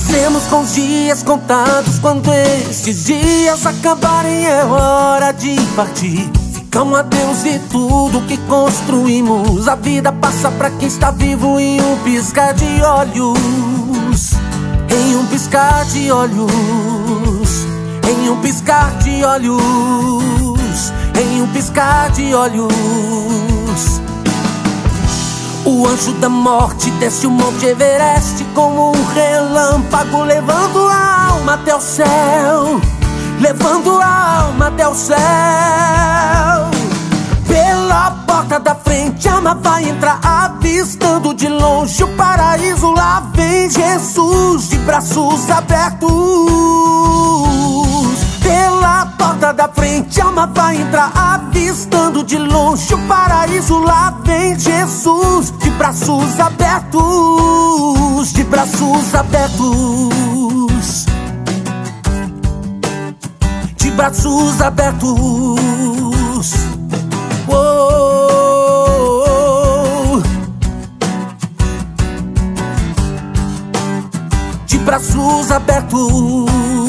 Nascemos com os dias contados Quando estes dias acabarem é hora de partir. Fica um adeus de tudo que construímos. A vida passa pra quem está vivo em um piscar de olhos. Em um piscar de olhos. Em um piscar de olhos. Em um piscar de olhos o anjo da morte desce o Monte Everest como um relâmpago, levando a alma até o céu, levando a alma até o céu. Pela porta da frente, a alma vai entrar, avistando de longe o paraíso. Lá vem Jesus de braços abertos. Pela porta da frente, a alma vai entrar, avistando de longe o paraíso. Lá vem Jesus braços abertos, de braços abertos, de braços abertos. Oh, de braços abertos.